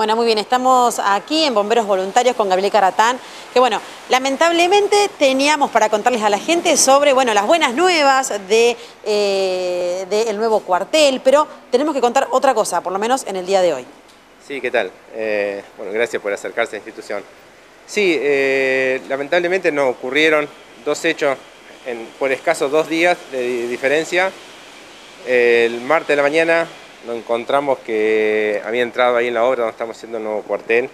Bueno, muy bien, estamos aquí en Bomberos Voluntarios con Gabriel Caratán, que bueno, lamentablemente teníamos para contarles a la gente sobre, bueno, las buenas nuevas del de, eh, nuevo cuartel, pero tenemos que contar otra cosa, por lo menos en el día de hoy. Sí, ¿qué tal? Eh, bueno, gracias por acercarse a la institución. Sí, eh, lamentablemente no ocurrieron dos hechos en, por escasos dos días de diferencia. El martes de la mañana nos encontramos que había entrado ahí en la obra donde estamos haciendo un nuevo cuartel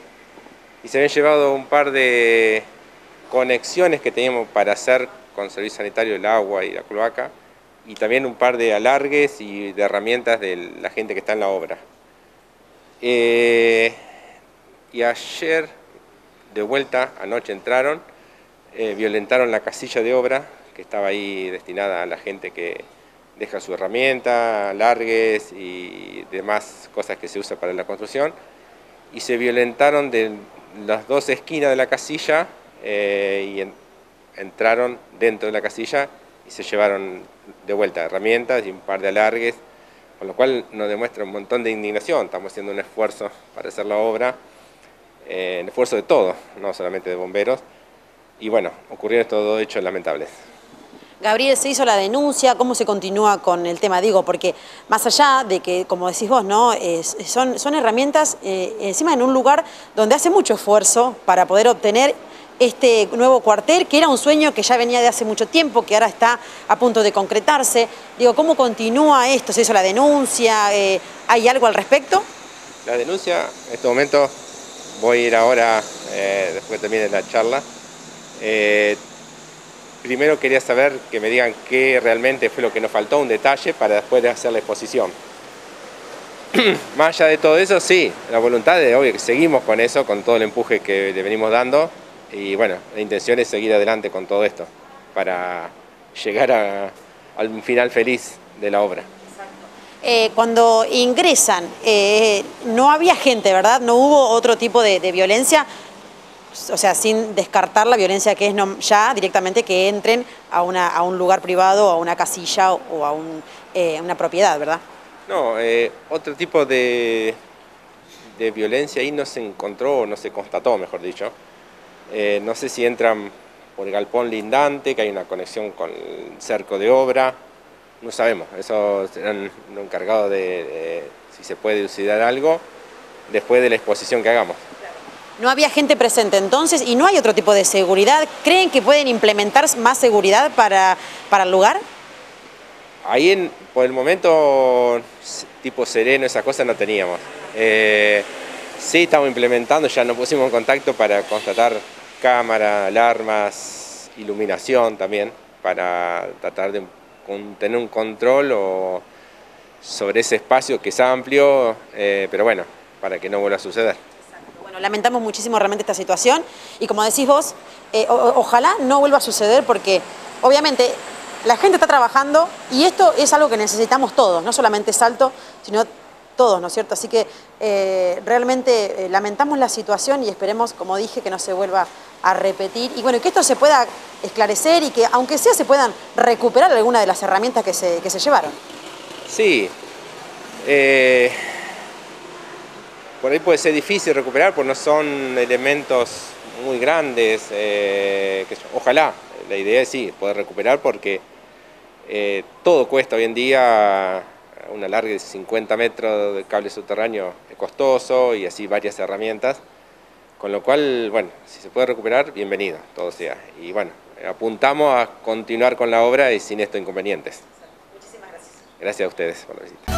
y se habían llevado un par de conexiones que teníamos para hacer con servicio sanitario el agua y la cloaca y también un par de alargues y de herramientas de la gente que está en la obra. Eh, y ayer, de vuelta, anoche entraron, eh, violentaron la casilla de obra que estaba ahí destinada a la gente que, deja su herramienta, largues y demás cosas que se usa para la construcción, y se violentaron de las dos esquinas de la casilla eh, y entraron dentro de la casilla y se llevaron de vuelta herramientas y un par de alargues, con lo cual nos demuestra un montón de indignación, estamos haciendo un esfuerzo para hacer la obra, eh, un esfuerzo de todos, no solamente de bomberos, y bueno, ocurrieron estos dos hechos lamentables. Gabriel, se hizo la denuncia, ¿cómo se continúa con el tema? Digo, porque más allá de que, como decís vos, ¿no? son, son herramientas eh, encima en un lugar donde hace mucho esfuerzo para poder obtener este nuevo cuartel, que era un sueño que ya venía de hace mucho tiempo, que ahora está a punto de concretarse. Digo, ¿cómo continúa esto? ¿Se hizo la denuncia? Eh, ¿Hay algo al respecto? La denuncia, en este momento, voy a ir ahora, eh, después que termine la charla, Primero quería saber que me digan qué realmente fue lo que nos faltó, un detalle, para después de hacer la exposición. Más allá de todo eso, sí, la voluntad de, obvio, que seguimos con eso, con todo el empuje que le venimos dando, y bueno, la intención es seguir adelante con todo esto, para llegar a, un final feliz de la obra. Eh, cuando ingresan, eh, no había gente, ¿verdad? No hubo otro tipo de violencia, o sea, sin descartar la violencia que es ya directamente que entren a, un lugar privado, a una casilla o a eh, una propiedad, ¿verdad? No, eh, otro tipo de, violencia ahí no se encontró, no se constató, mejor dicho. Eh, no sé si entran por el galpón lindante, que hay una conexión con el cerco de obra, no sabemos, eso serán lo encargado de, de si se puede elucidar algo después de la exposición que hagamos. No había gente presente entonces y no hay otro tipo de seguridad. ¿Creen que pueden implementar más seguridad para, para el lugar? Ahí por el momento, tipo sereno, esas cosas no teníamos. Eh, sí estamos implementando, ya nos pusimos en contacto para constatar cámara, alarmas, iluminación también, para tratar de tener un control sobre ese espacio que es amplio, eh, pero bueno, para que no vuelva a suceder lamentamos muchísimo realmente esta situación y como decís vos, eh, ojalá no vuelva a suceder porque obviamente la gente está trabajando y esto es algo que necesitamos todos, no solamente Salto, sino todos, ¿no es cierto? Así que eh, realmente eh, lamentamos la situación y esperemos, como dije, que no se vuelva a repetir y bueno, que esto se pueda esclarecer y que aunque sea se puedan recuperar algunas de las herramientas que se, que se llevaron. Sí, por ahí puede ser difícil recuperar porque no son elementos muy grandes. Eh, ojalá, la idea es sí, poder recuperar porque eh, todo cuesta hoy en día, una larga de 50 metros de cable subterráneo es costoso y así varias herramientas. Con lo cual, bueno, si se puede recuperar, bienvenido, todo sea. Y bueno, apuntamos a continuar con la obra y sin estos inconvenientes. Muchísimas gracias. Gracias a ustedes por la visita.